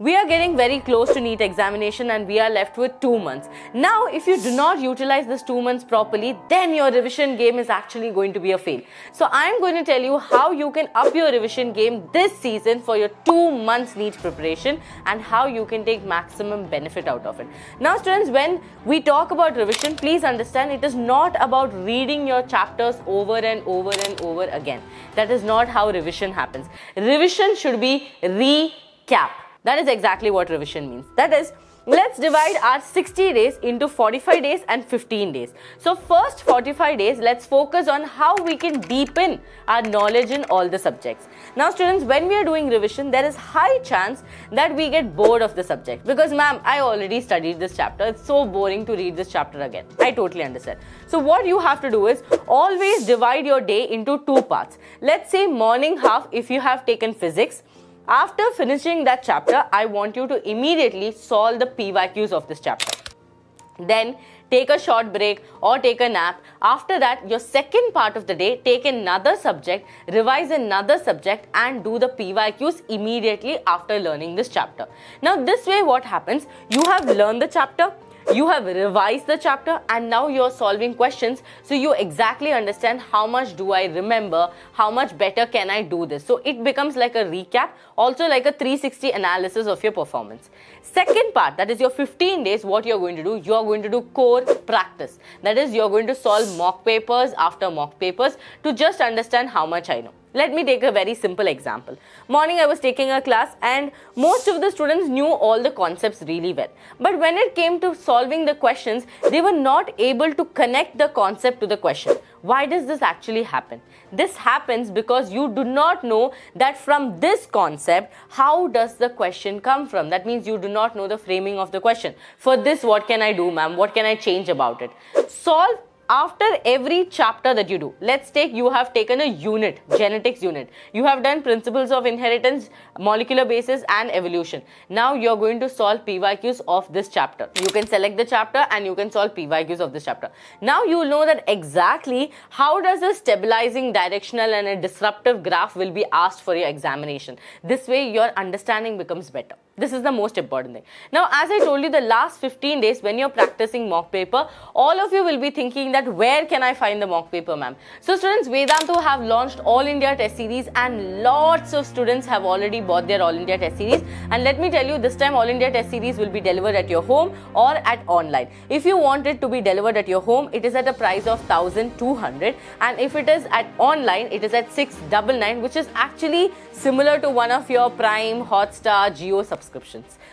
we are getting very close to NEET examination and we are left with two months. Now, if you do not utilize this two months properly, then your revision game is actually going to be a fail. So, I am going to tell you how you can up your revision game this season for your two months NEET preparation and how you can take maximum benefit out of it. Now, students, when we talk about revision, please understand it is not about reading your chapters over and over and over again. That is not how revision happens. Revision should be recap. That is exactly what revision means. That is, let's divide our 60 days into 45 days and 15 days. So first 45 days, let's focus on how we can deepen our knowledge in all the subjects. Now students, when we are doing revision, there is high chance that we get bored of the subject because ma'am, I already studied this chapter. It's so boring to read this chapter again. I totally understand. So what you have to do is always divide your day into two parts. Let's say morning half if you have taken physics, after finishing that chapter, I want you to immediately solve the PYQs of this chapter. Then take a short break or take a nap. After that, your second part of the day, take another subject, revise another subject and do the PYQs immediately after learning this chapter. Now this way what happens, you have learned the chapter, you have revised the chapter and now you're solving questions. So you exactly understand how much do i remember how much better can i do this. So it becomes like a recap also like a 360 analysis of your performance. Second part that is your 15 days what you're going to do you're going to do core practice. That is you're going to solve mock papers after mock papers to just understand how much i know let me take a very simple example. Morning I was taking a class and most of the students knew all the concepts really well. But when it came to solving the questions, they were not able to connect the concept to the question. Why does this actually happen? This happens because you do not know that from this concept, how does the question come from? That means you do not know the framing of the question. For this, what can I do, ma'am? What can I change about it? Solve after every chapter that you do let's take you have taken a unit genetics unit. You have done principles of inheritance molecular basis and evolution. Now you're going to solve pyqs of this chapter. You can select the chapter and you can solve pyqs of this chapter. Now you will know that exactly how does a stabilizing directional and a disruptive graph will be asked for your examination. This way your understanding becomes better this is the most important thing. Now, as I told you, the last 15 days when you're practicing mock paper, all of you will be thinking that where can I find the mock paper, ma'am? So, students, Vedantu have launched All India Test Series and lots of students have already bought their All India Test Series. And let me tell you, this time All India Test Series will be delivered at your home or at online. If you want it to be delivered at your home, it is at a price of 1200 and if it is at online, it is at 699 which is actually similar to one of your Prime, Hotstar, Jio subscriptions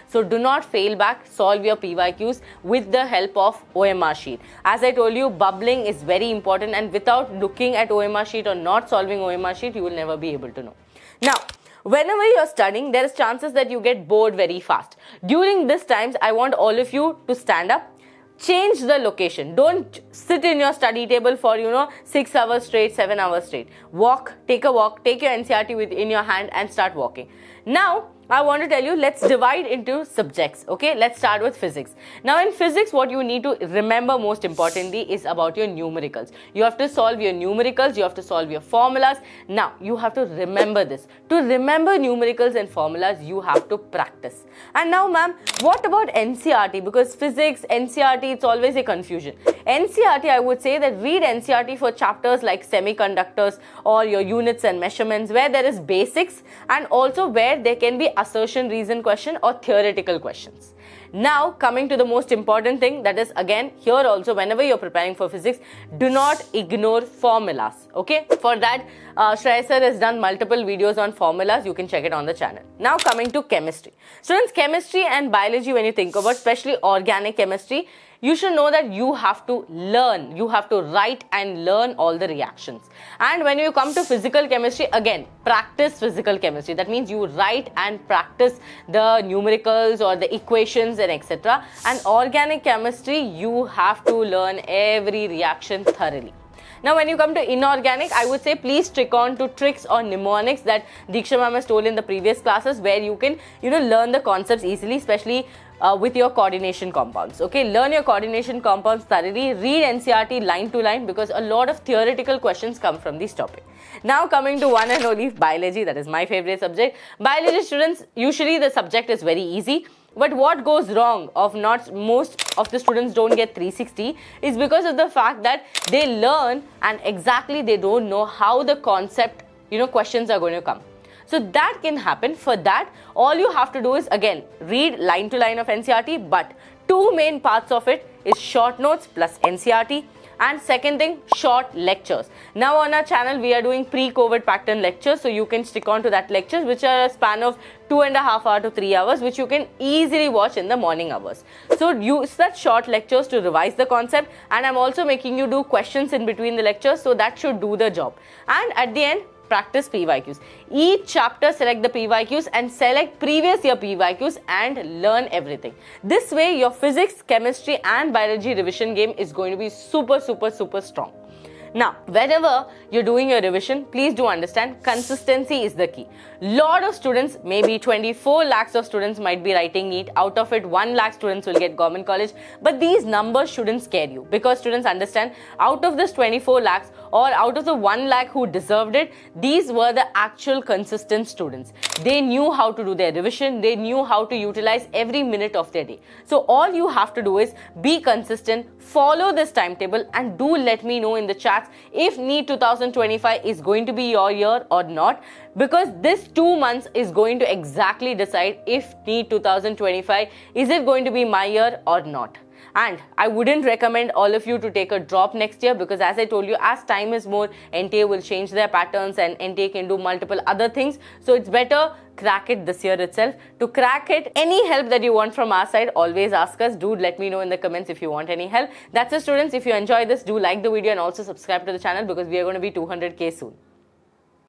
So do not fail back, solve your PYQs with the help of OMR sheet. As I told you, bubbling is very important and without looking at OMR sheet or not solving OMR sheet, you will never be able to know. Now, whenever you're studying, there is chances that you get bored very fast. During this times, I want all of you to stand up, change the location don't sit in your study table for you know 6 hours straight 7 hours straight walk take a walk take your NCERT with in your hand and start walking now I want to tell you, let's divide into subjects. Okay, let's start with physics. Now, in physics, what you need to remember most importantly is about your numericals. You have to solve your numericals, you have to solve your formulas. Now, you have to remember this. To remember numericals and formulas, you have to practice. And now, ma'am, what about NCERT? Because physics, NCERT, it's always a confusion. NCERT, I would say that read NCERT for chapters like semiconductors or your units and measurements where there is basics and also where there can be assertion reason question or theoretical questions. Now coming to the most important thing that is again here also whenever you're preparing for physics do not ignore formulas okay for that uh, Shreya has done multiple videos on formulas you can check it on the channel. Now coming to chemistry. Students chemistry and biology when you think about especially organic chemistry you should know that you have to learn. You have to write and learn all the reactions. And when you come to physical chemistry again practice physical chemistry. That means you write and practice the numericals or the equations and etc and organic chemistry you have to learn every reaction thoroughly Now, when you come to inorganic, I would say please stick on to tricks or mnemonics that Diksha ma'am has told in the previous classes where you can, you know, learn the concepts easily, especially uh, with your coordination compounds. Okay, learn your coordination compounds thoroughly. Read NCERT line to line because a lot of theoretical questions come from this topic. Now coming to one and only biology, that is my favorite subject. Biology students, usually the subject is very easy. But what goes wrong of not most of the students don't get 360 is because of the fact that they learn and exactly they don't know how the concept, you know, questions are going to come. So that can happen. For that, all you have to do is again read line to line of NCERT, but two main parts of it is short notes plus NCERT and second thing short lectures. Now on our channel we are doing pre-covid pattern lectures so you can stick on to that lectures which are a span of two and a half hour to three hours which you can easily watch in the morning hours. So use that short lectures to revise the concept and i'm also making you do questions in between the lectures so that should do the job. And at the end practice PYQs. Each chapter select the PYQs and select previous year PYQs and learn everything. This way your physics, chemistry and biology revision game is going to be super super super strong. Now, whenever you're doing your revision, please do understand consistency is the key. Lot of students, maybe 24 lakhs of students might be writing NEET. Out of it, 1 lakh students will get government college. But these numbers shouldn't scare you because students understand out of this 24 lakhs, or out of the 1 lakh who deserved it, these were the actual consistent students. They knew how to do their revision, they knew how to utilize every minute of their day. So all you have to do is be consistent, follow this timetable and do let me know in the chats if NEET 2025 is going to be your year or not because this two months is going to exactly decide if NEET 2025 is it going to be my year or not. And I wouldn't recommend all of you to take a drop next year because as I told you, as time is more, NTA will change their patterns and NTA can do multiple other things. So it's better crack it this year itself. To crack it, any help that you want from our side, always ask us. Do let me know in the comments if you want any help. That's it students. If you enjoy this, do like the video and also subscribe to the channel because we are going to be 200k soon.